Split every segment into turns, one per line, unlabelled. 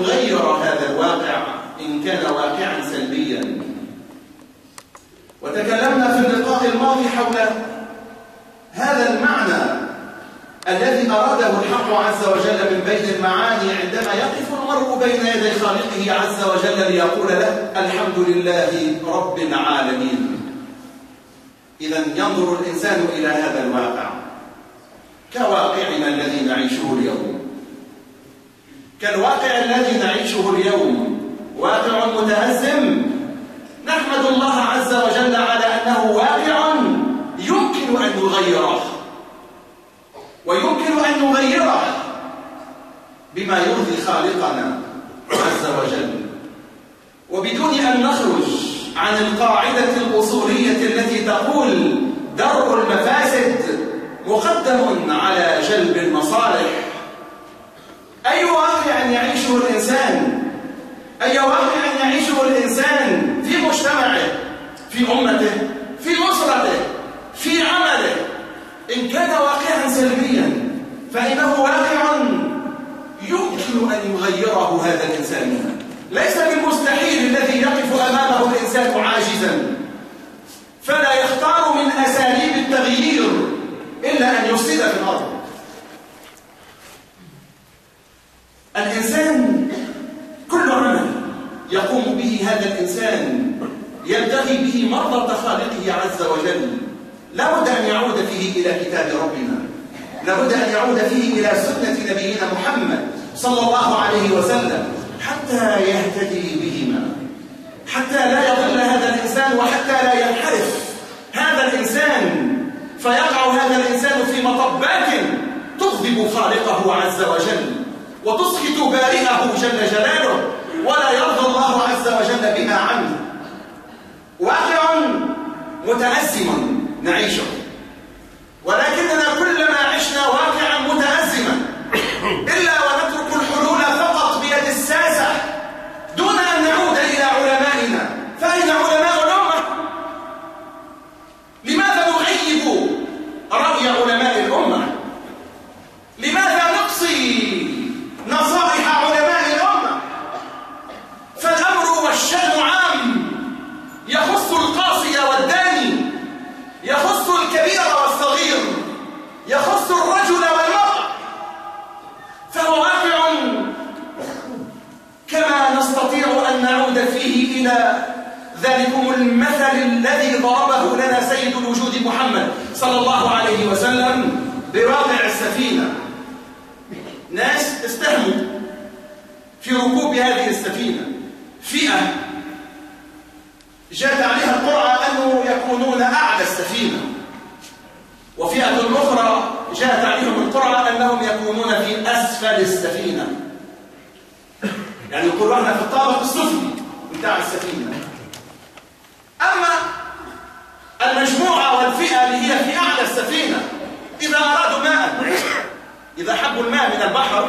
غير هذا الواقع إن كان واقعا سلبيا. وتكلمنا في اللقاء الماضي حول هذا المعنى الذي أراده الحق عز وجل من بين المعاني عندما يقف المرء بين يدي خالقه عز وجل ليقول له الحمد لله رب العالمين. إذا ينظر الإنسان إلى هذا الواقع. كواقعنا الذي نعيشه اليوم. كالواقع الذي نعيشه اليوم واقع متهزم نحمد الله عز وجل على أنه واقع يمكن أن نغيره ويمكن أن نغيره بما يرضي خالقنا عز وجل. وبدون أن نخرج عن القاعدة الأصولية التي تقول درء المفاسد مقدم على جلب المصالح. أي واقع يعيشه الإنسان. أي واقع يعيشه الإنسان في مجتمعه في أمته في أسرته في عمله. إن كان واقعا سلبيا فإنه واقع يمكن أن يغيره هذا الإنسان. ليس بالمستحيل الذي يقف أمامه الإنسان عاجزا. فلا يختار من أساليب التغيير إلا أن يفسد في الأرض. الإنسان كل عمل يقوم به هذا الإنسان يبتغي به مرضى خالقه عز وجل. لابد أن يعود فيه إلى كتاب ربنا. لابد أن يعود فيه إلى سنة نبينا محمد صلى الله عليه وسلم حتى يهتدي بهما. حتى لا يضل هذا الإنسان وحتى لا ينحرف. هذا الإنسان فيقع هذا الإنسان في مطبات تغضب خالقه عز وجل. وتسخط بارئه جل جلاله ولا يرضى الله عز وجل بها عنه. واقع متأزم نعيشه. ولكننا كلما عشنا واقعا متأزما إلا ونترك الحلول فقط بيد الساسة دون أن نعود إلى علمائنا فأين علماء الأمة؟ لماذا نغيب رأي علماء الأمة؟ لماذا نقصي نصائح علماء الأمة؟ فالأمر والشأن عام يخص القاصي والداني يخص الكبير والصغير يخص الرجل والمرأة فهو واقع كما نستطيع أن نعود فيه إلى ذلكم المثل الذي ضربه لنا سيد الوجود محمد صلى الله عليه وسلم بواقع السفينة. ناس استهموا في ركوب هذه السفينة. فئة جاءت عليها القرعة أنه يكونون أعلى السفينة. وفئة أخرى جاءت عليهم القرعة أنهم يكونون في أسفل السفينة. يعني إحنا في الطابق السفلي بتاع السفينة. أما المجموعة والفئة اللي هي في أعلى السفينة. إذا أرادوا ماء إذا حبوا الماء من البحر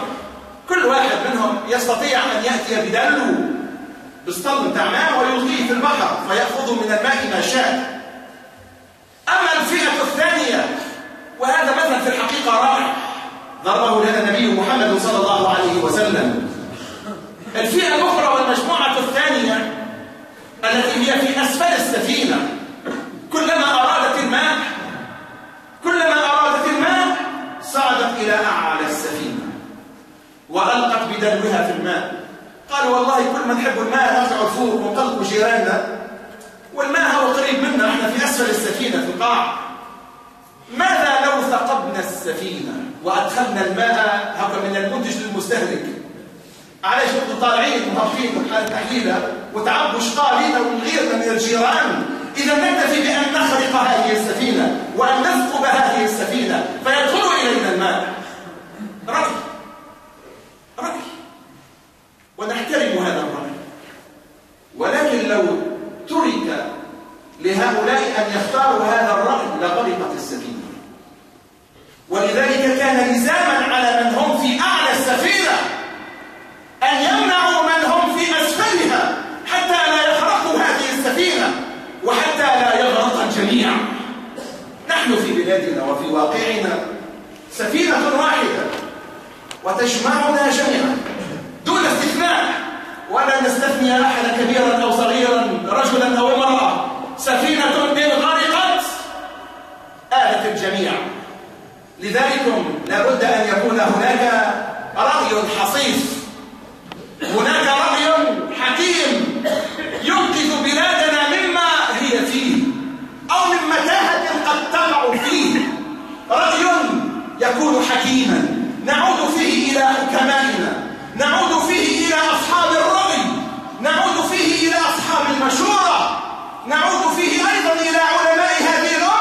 كل واحد منهم يستطيع أن يأتي بدلو بسطل بتاع ماء ويلقيه في البحر فيأخذ من الماء ما شاء. أما الفئة الثانية وهذا مثل في الحقيقة رائع ضربه لنا النبي محمد صلى الله عليه وسلم الفئة الأخرى والمجموعة الثانية التي هي في أسفل السفينة كلما أرادت الماء كلما أرادت الماء صعدت إلى أعلى السفينة وألقت بدلوها في الماء. قالوا والله كل ما نحب الماء نرجع فوق ونطلقوا جيراننا. والماء هو قريب منا إحنا في أسفل السفينة في القاع. ماذا لو ثقبنا السفينة وأدخلنا الماء هكا من المنتج للمستهلك؟ علاش كنتوا طالعين ومهبطين حال تحليلها؟ وتعبوا شقالينا وغيرنا من الجيران. إذا نكتفي بأن نخرق هذه السفينة وأن نثقب هذه السفينة فيدخل إلينا الماء. رأي ونحترم هذا الرأي ولكن لو ترك لهؤلاء أن يختاروا هذا الرأي لغرقت السفينة. ولذلك كان لزاما على من هم في أعلى السفينة أن يمنعوا من هم في أسفلها حتى لا يخرقوا هذه السفينة وحتى لا يغرق الجميع. نحن في بلادنا وفي واقعنا سفينة واحدة وتجمعنا جميعا دون استثناء نستثني أحدا كبيرا أو صغيرا رجلا أو امرأة سفينة إن غرقت آلت الجميع لذلك لابد أن يكون هناك رأي حصيف هناك رأي حكيم ينقذ بلادنا مما هي فيه أو من متاهة قد تقع فيه رأي يكون حكيما نعود فيه إلى حكمائنا نعود فيه إلى أصحاب الرأي نعود فيه إلى أصحاب المشورة نعود فيه أيضا إلى علماء هذه الأمة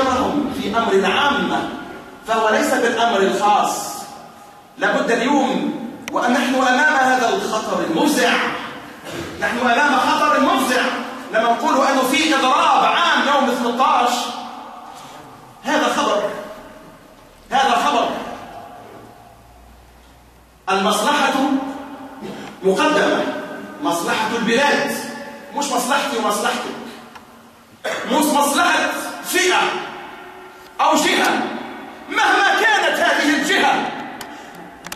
نستشيرهم في أمر العامة فهو ليس بالأمر الخاص. لابد اليوم وأن نحن أمام هذا الخطر المفزع. نحن أمام خطر مفزع. لما نقول أنه في إضراب عام يوم 18 هذا خبر. هذا خبر. المصلحة مقدمة. مصلحة البلاد. مش مصلحتي ومصلحتك. مش مصلحة فئة. أو جهة. مهما كانت هذه الجهة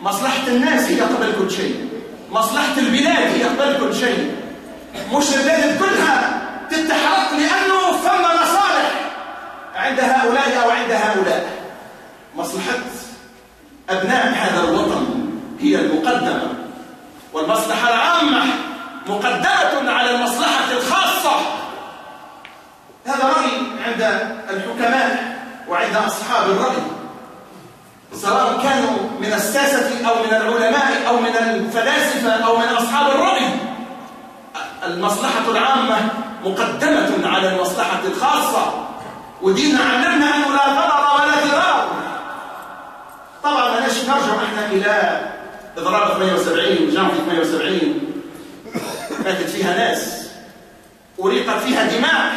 مصلحة الناس هي قبل كل شيء. مصلحة البلاد هي قبل كل شيء. مش البلاد كلها تتحرق لأنه ثم مصالح عند هؤلاء أو عند هؤلاء. مصلحة أبناء هذا الوطن هي المقدمة والمصلحة العامة مقدمة على المصلحة الخاصة. هذا رأي عند الحكماء. وعند أصحاب الرأي سواء كانوا من الساسة أو من العلماء أو من الفلاسفة أو من أصحاب الرأي المصلحة العامة مقدمة على المصلحة الخاصة وديننا علمنا أنه لا ضرر ولا ضرار. طبعا ما نرجع إحنا إلى إضراب 78 جانفي 78 ماتت فيها ناس أريقت فيها دماء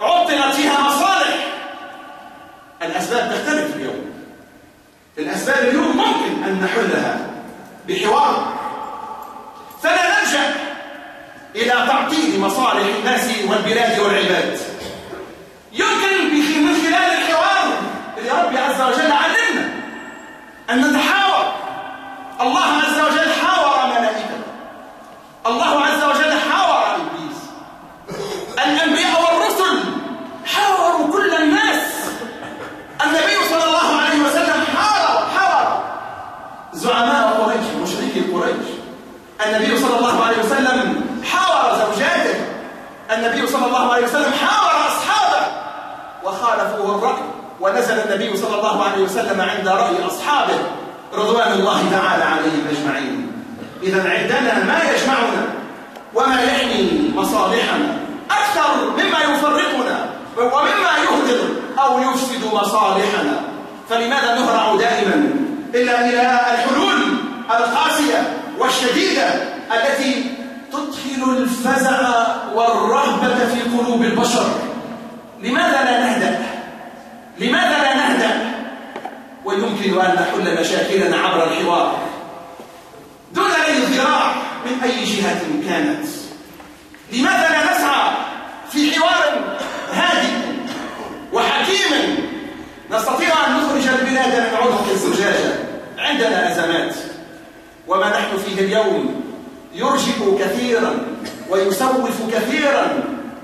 عطلت فيها مصالح. الأسباب تختلف اليوم. الأسباب اليوم ممكن أن نحلها بحوار. فلا نلجأ إلى تعطيل مصالح الناس والبلاد والعباد. يمكن من خلال الحوار اللي ربي عز وجل علمنا أن نتحاور. الله عز وجل حاور ملائكته الله عز وجل حاور إبليس الأنبياء والرسل حاوروا كل الناس النبي صلى الله عليه وسلم حاور حاور زعماء قريش مشركي قريش النبي صلى الله عليه وسلم حاور زوجاته النبي صلى الله عليه وسلم حاور أصحابه وخالفوه الرأي ونزل النبي صلى الله عليه وسلم عند رأي أصحابه رضوان الله تعالى عليهم أجمعين. إذا عندنا ما يجمعنا وما يحمي مصالحنا أكثر مما يفرقنا ومما يهدر أو يفسد مصالحنا. فلماذا نهرع دائما إلا إلى الحلول القاسية والشديدة التي تدخل الفزع والرهبة في قلوب البشر. لماذا لا نهدأ؟ لماذا لا نهدأ؟ ويمكن أن نحل مشاكلنا عبر الحوار. دون أي ذراع من أي جهة كانت. لماذا لا نسعى في حوار هادئ وحكيم؟ نستطيع أن نخرج البلاد من عنق الزجاجة عندنا أزمات. وما نحن فيه اليوم يرجف كثيرا ويسوف كثيرا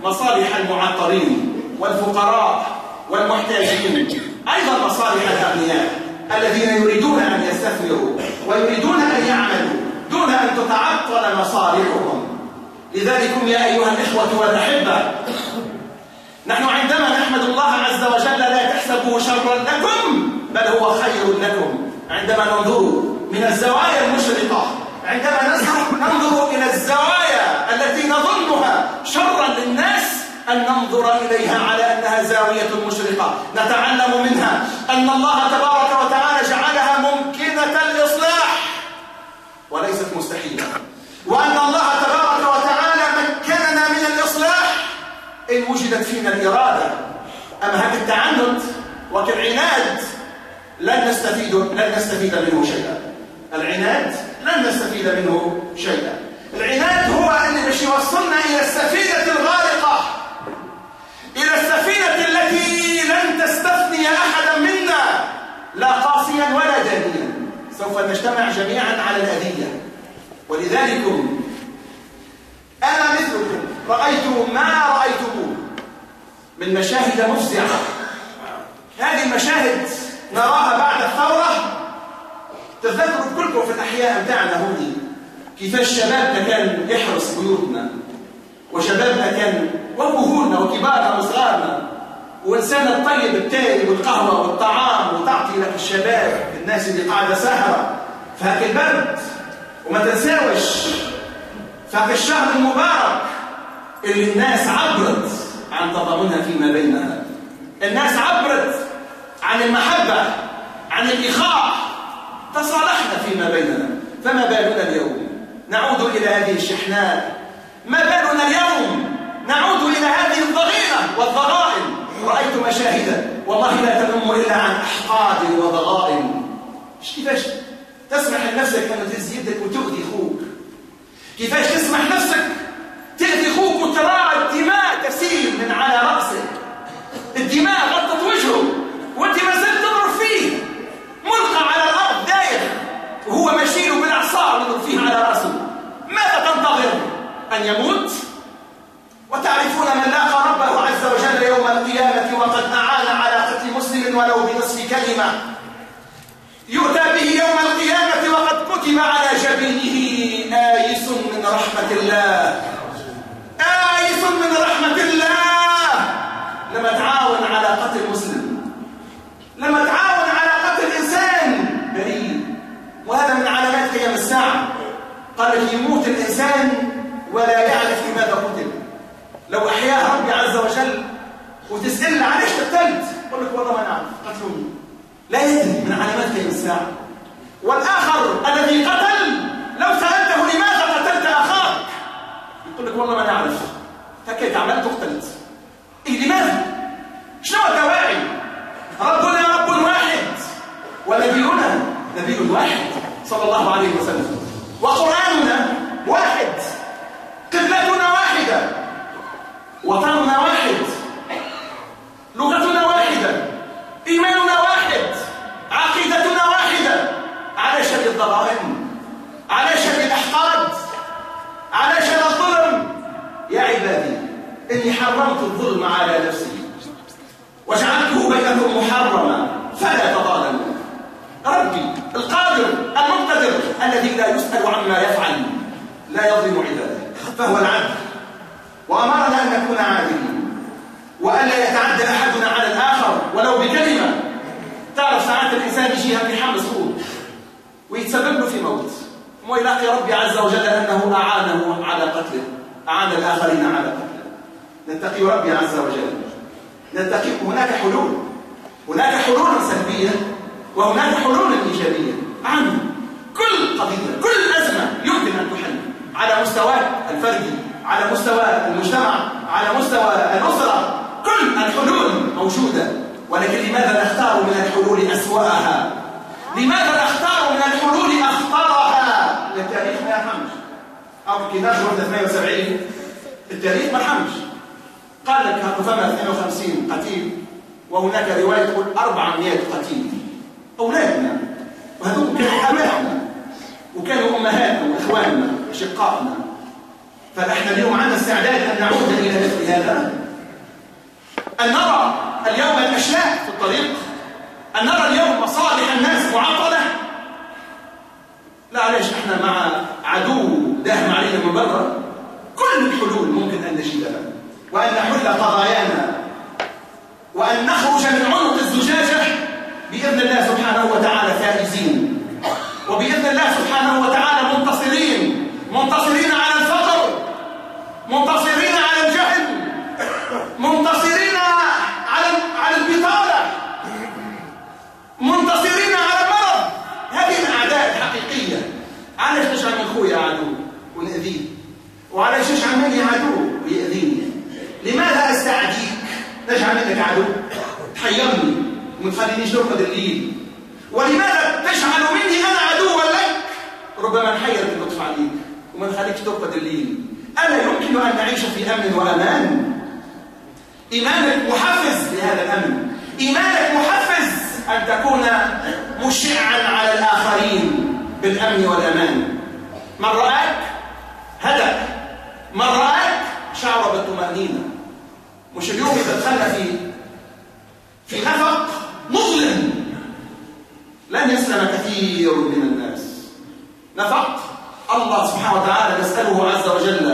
مصالح المعطرين والفقراء والمحتاجين. أيضا مصالح الأغنياء الذين يريدون أن يستثمروا ويريدون أن يعملوا دون أن تتعطل مصالحهم. لذلك يا أيها الإخوة والأحبة نحن عندما نحمد الله عز وجل لا تحسبوه شرا لكم بل هو خير لكم. عندما ننظر من الزوايا المشرقة عندما ننظر إلى الزوايا التي نظنها شرا للناس أن ننظر إليها على أنها زاوية مشرقة. نتعلم منها أن الله تبارك وتعالى جعلها ممكنة الإصلاح وليست مستحيلة. وأن الله تبارك وتعالى مكننا من الإصلاح إن وجدت فينا الإرادة. أما هذا التعنت وكالعناد؟ لن نستفيد لن نستفيد منه شيئا. العناد لن نستفيد منه شيئا. العناد هو اللي باش يوصلنا إلى السفينة الغارقة. إلى السفينة التي لن تستثني أحدا منا لا قاسيا ولا دانيا. سوف نجتمع جميعا على الأذية. ولذلك أنا مثلكم رأيت ما رأيتموه من مشاهد مفزعة. هذه المشاهد نراها بعد الثورة. تذكروا كلكم في الأحياء بتاعنا هوني كيفاش شبابنا كان يحرس بيوتنا وشبابنا كان وكهولنا وكبارنا وصغارنا والإنسان الطيب التالي والقهوة والطعام وتعطي لك الشباب الناس اللي قاعدة سهرة فهك البرد وما تنساوش فهك الشهر المبارك اللي الناس عبرت عن تضامنها فيما بينها. الناس عبرت عن المحبة عن الإخاء. تصالحنا فيما بيننا. فما بالنا اليوم؟ نعود إلى هذه الشحناء. ما بالنا اليوم؟ نعود إلى هذه الضغينة والضغائن رأيت مشاهدا والله لا تنم إلا عن أحقاد وضغائن. مش كيفاش؟ تسمح لنفسك أن تهز يدك وتؤذي أخوك. كيفاش تسمح نفسك تأذي أخوك وترى الدماء تسيل من على رأسه؟ الدماء أن يموت؟ وتعرفون من لاقى ربه عز وجل يوم القيامة وقد أعان على قتل مسلم ولو بنصف كلمة. يؤتى به يوم القيامة وقد كتب على جبينه آيس من رحمة الله. آيس من رحمة الله. لما تعاون على قتل مسلم. لما تعاون على قتل إنسان بريء وهذا من علامات قيام الساعة. قال يموت الإنسان ولا يعرف لماذا قتل. لو أحياه ربي عز وجل وتسأل علاش قتلت يقول لك والله ما نعرف قتلوني. لا يدري من علامات قيام الساعة. والآخر الذي قتل لو سألته لماذا قتلت أخاك يقول لك والله ما نعرف. هكذا عملت قتلت إيه لماذا؟ شنو الدواعي؟ ربنا رب واحد ونبينا نبي واحد صلى الله عليه وسلم. وقرآننا واحد. ويلاقي ربي عز وجل أنه أعانه على قتله. أعان الآخرين على قتله. نتقي ربي عز وجل. نتقي هناك حلول. هناك حلول سلبية وهناك حلول إيجابية. عن كل قضية كل أزمة يمكن أن تحل على مستوى الفردي على مستوى المجتمع على مستوى الأسرة. كل الحلول موجودة. ولكن لماذا نختار من الحلول أسوأها؟ لماذا نختار من الحلول أخطرها التاريخ ما يرحمش أو كتاب وحدة 78 التاريخ ما يرحمش قال لك فما 52 قتيل وهناك رواية تقول 400 قتيل. أولادنا. وهذول كانوا أبائنا وكانوا أمهاتنا وإخواننا وأشقائنا. فنحن اليوم عندنا استعداد أن نعود إلى مثل هذا. أن نرى اليوم الأشلاء في الطريق. أن نرى اليوم مصالح الناس معطلة. لا علاش إحنا مع عدو داهم علينا من برا. كل الحلول ممكن أن نجدها وأن نحل قضايانا. وأن نخرج من عنق الزجاجة. بإذن الله سبحانه وتعالى فائزين. وبإذن الله سبحانه وتعالى منتصرين. منتصرين على الفقر. منتصرين على الجهل منتصرين على على البطالة منتصرين على المرض هذه الأعداء الحقيقية علاش نجعل من خويا عدو ونأذيه وعلاش نجعل مني عدو ويأذيني لماذا أستعديك نجعل منك عدو تحيرني وما تخلينيش نرقد الليل ولماذا تجعل مني أنا عدوا لك ربما نحيرك اللطف عليك وما نخليكش ترقد الليل ألا يمكن أن نعيش في أمن وأمان إيمانك محفز لهذا الأمن إيمانك محفز أن تكون مشعا على الآخرين بالأمن والأمان من رآك مش اليوم إذا دخلنا في في نفق مظلم لن يسلم كثير من الناس. نفق الله سبحانه وتعالى نسأله عز وجل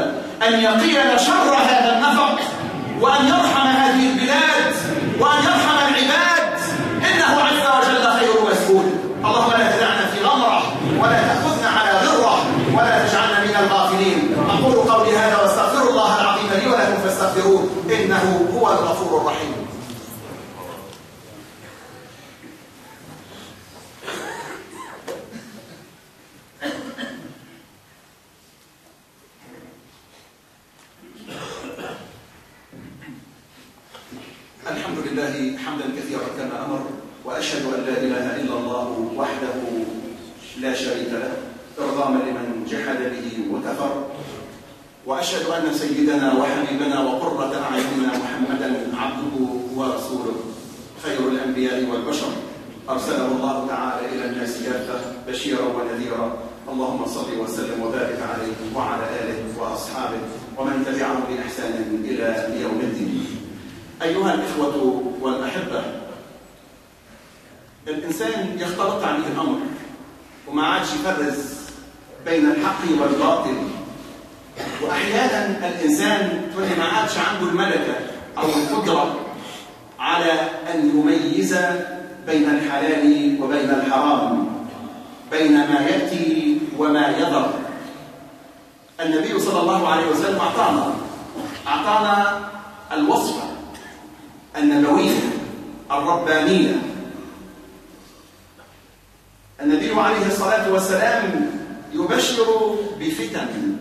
أن يقينا شر هذا النفق وأن يرحم هذه البلاد وأن يرحم العباد إنه عز وجل خير مسؤول اللهم لا تدعنا في غمرة ولا تأخذنا على غرة ولا تجعلنا من الغافلين أقول قولي هذا واستغفر الله العظيم لي ولكم فاستغفروه إنه هو الغفور الرحيم الحمد لله كثيرا كما أمر وأشهد أن لا إله إلا الله وحده لا شريك له ارغاما لمن جحد به وكفر. وأشهد أن سيدنا وحبيبنا وقرة أعيننا محمدا عبده ورسوله خير الأنبياء والبشر. أرسله الله تعالى إلى الناس كافة بشيرا ونذيرا. اللهم صل وسلم وبارك عليه وعلى آله وأصحابه ومن تبعهم بإحسان إلى يوم الدين. أيها الإخوة والأحبة. الإنسان يختلط عليه الأمر وما عادش يفرز بين الحق والباطل. وأحيانا الإنسان تقول ما عادش عنده الملكة أو القدرة على أن يميز بين الحلال وبين الحرام بين ما يأتي وما يضر. النبي صلى الله عليه وسلم أعطانا أعطانا الوصفة النبوية الربانية. النبي عليه الصلاة والسلام يبشر بفتن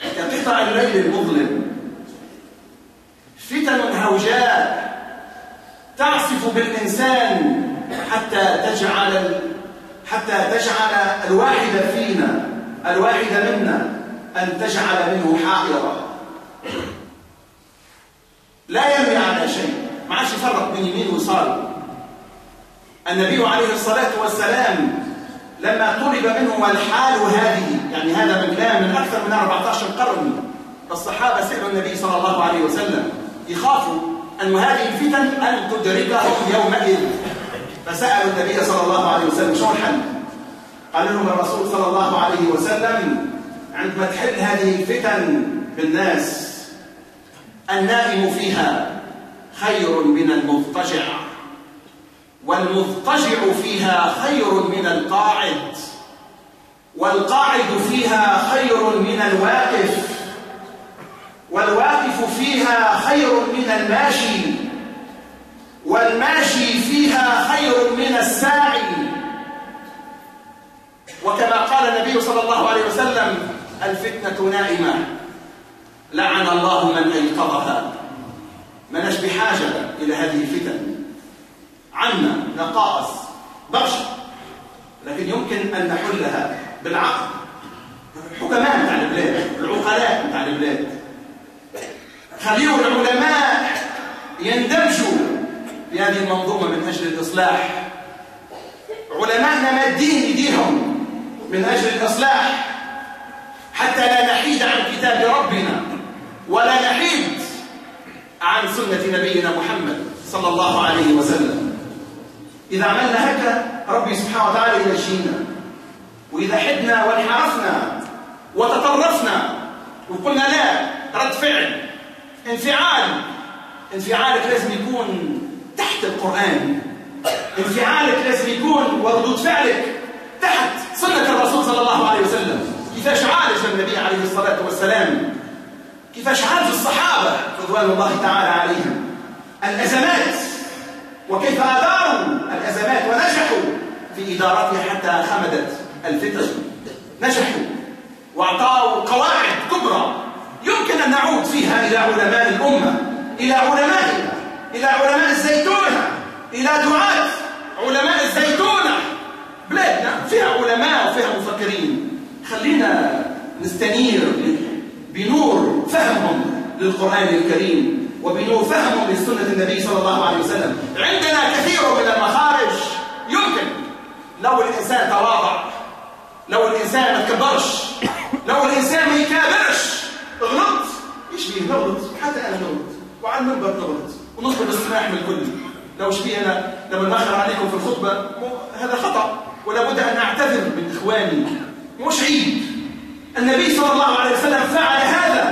كقطع الليل المظلم. فتن هوجاء تعصف بالإنسان حتى تجعل حتى تجعل الواحد فينا الواحد منا أن تجعل منه حائرة. لا ينوي عادش يفرق بين يمين ويسار النبي عليه الصلاة والسلام لما طلب منه الحال هذه يعني هذا من كلام من أكثر من 14 قرن الصحابة سألوا النبي صلى الله عليه وسلم يخافوا أن هذه الفتن أن تدركهم يومئذ فسألوا النبي صلى الله عليه وسلم شو الحل؟ قال لهم الرسول صلى الله عليه وسلم عندما تحل هذه الفتن بالناس النائم فيها خير من المضطجع. والمضطجع فيها خير من القاعد. والقاعد فيها خير من الواقف. والواقف فيها خير من الماشي. والماشي فيها خير من الساعي. وكما قال النبي صلى الله عليه وسلم الفتنة نائمة. لعن الله من أيقظها. مناش بحاجة إلى هذه الفتن. عنا نقائص بشر لكن يمكن أن نحلها بالعقل. الحكماء بتاع البلاد العقلاء بتاع البلاد. خليوا العلماء يندمجوا في هذه المنظومة من أجل الإصلاح. علماءنا مادين إيديهم من أجل الإصلاح. حتى لا نحيد عن كتاب ربنا ولا نحيد عن سنة نبينا محمد صلى الله عليه وسلم. إذا عملنا هكذا ربي سبحانه وتعالى ينجينا. وإذا حدنا وانحرفنا وتطرفنا وقلنا لا رد فعل انفعال. انفعالك لازم يكون تحت القرآن. انفعالك لازم يكون وردود فعلك تحت سنة الرسول صلى الله عليه وسلم. كيفاش عالج النبي عليه الصلاة والسلام؟ كيفاش عالج الصحابة رضوان الله تعالى عليهم؟ الأزمات. وكيف أداروا الأزمات. ونجحوا في إدارتها حتى خمدت الفتن نجحوا. وأعطوا قواعد كبرى يمكن أن نعود فيها إلى علماء الأمة إلى علمائنا إلى علماء الزيتونة إلى دعاة علماء الزيتونة. بلادنا فيها علماء وفيها مفكرين. خلينا نستنير بنور فهمهم للقرآن الكريم وبنور فهمهم لسنة النبي صلى الله عليه وسلم. عندنا كثير من المخارج يمكن. لو الإنسان تواضع لو الإنسان ما تكبرش لو الإنسان ما يكابرش غلط إيش بيه نغلط. حتى أنا نغلط. وعلى المنبر نغلط. ونطلب السماح من الكل. لو شبينا لما نأخر عليكم في الخطبة هذا خطأ. ولا بد أن نعتذر من إخواني. مش عيب. النبي صلى الله عليه وسلم فعل هذا.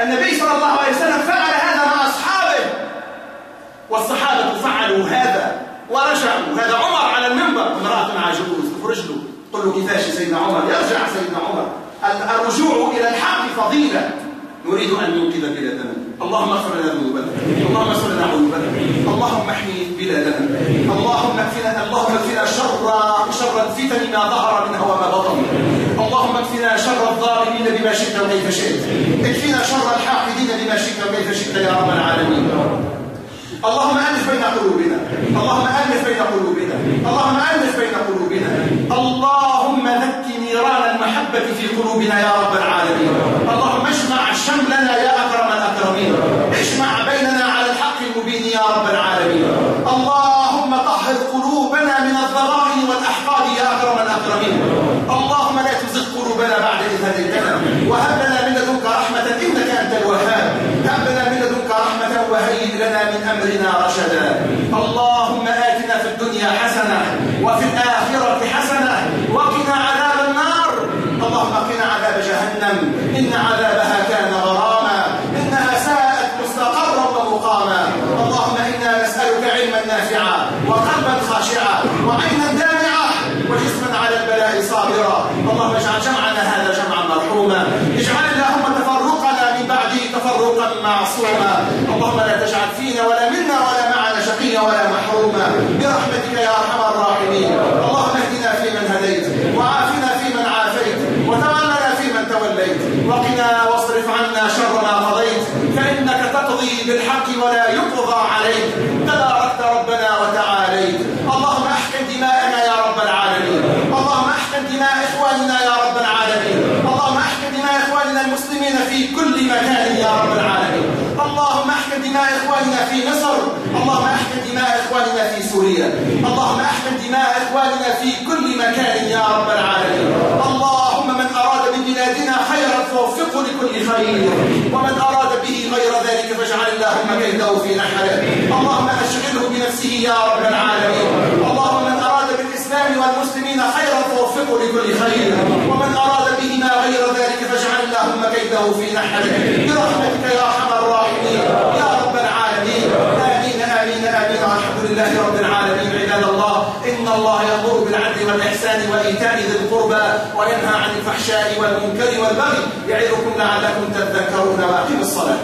النبي صلى الله عليه وسلم فعل هذا مع أصحابه. والصحابة فعلوا هذا ورجعوا. هذا عمر على المنبر. امرأة عجوز تخرج له. قل له كيفاش سيدنا عمر؟ يرجع سيدنا عمر. الرجوع إلى الحق فضيلة. نريد أن ننقذ بلادنا. اللهم اغفر لنا ذنوبنا. اللهم اغفر لنا عيوبنا. اللهم احمي بلادنا. اللهم اكفنا اللهم اكفنا شر شر الفتن ما ظهر منها وما بطن. اللهم اكفنا شر الظالمين بما شئت وكيف شئت اكفنا شر الحاقدين بما شئت وكيف شئت يا رب العالمين. اللهم ألف بين قلوبنا. اللهم ألف بين قلوبنا. اللهم ألف بين قلوبنا. اللهم ذك نيران المحبة في قلوبنا يا رب العالمين. اللهم اجمع شملنا يا أكرم الأكرمين. اجمع بيننا على الحق المبين يا رب العالمين اللهم طهر قلوبنا من الضغائن والأحقاد الأكرمين اللهم لا تزغ قلوبنا بعد إذ هديتنا. وهب لنا من لدنك رحمة إنك أنت الوهاب. هب لنا من لدنك رحمة وهيئ لنا من أمرنا رشدا. اللهم آتنا في الدنيا حسنة وفي الآخرة حسنة وقنا عذاب النار. اللهم قنا عذاب جهنم. إن عذابها كان غراما. إنها ساءت مستقرا ومقاما. اللهم إنا نسألك علما نافعا وقلبا خاشعا وعينا صابرا اللهم اجعل جمعنا هذا جمعا مرحوما. اجعل اللهم تفرقنا من بعده تفرقا معصوما. اللهم لا تجعل فينا ولا منا ولا معنا شقيا ولا محروما. برحمتك يا أرحم الراحمين. اللهم اهدنا فيمن هديت وعافنا فيمن عافيت وتولنا فيمن توليت. وقنا واصرف عنا شر ما قضيت. فإنك تقضي بالحق ولا يقضى عليك تباركت ربنا وتعاليت اللهم احكم دماءنا يا رب العالمين اللهم احكم دماء اخواننا يا رب العالمين اللهم احكم دماء اخواننا المسلمين في كل مكان يا رب العالمين. اللهم احكم دماء إخواننا في مصر. اللهم احكم دماء إخواننا في سوريا. اللهم احكم دماء إخواننا في كل مكان يا رب العالمين. اللهم من أراد ببلادنا خيرا فوفقه لكل خير. ومن أراد به غير ذلك فاجعل اللهم كيده في نحره اللهم أشغله بنفسه يا رب العالمين. اللهم من اراد بالاسلام والمسلمين خيرا فوفقه لكل خير. ومن أراد بهما غير ذلك فاجعل اللهم كيده في نحره برحمتك يا أرحم الراحمين. يا رب العالمين. آمين آمين آمين. والحمد لله رب العالمين. عباد الله إن الله يأمر بالعدل والإحسان وإيتاء ذي القربى وينهى عن الفحشاء والمنكر والبغي يعظكم لعلكم تذكرون وأقيموا الصلاة.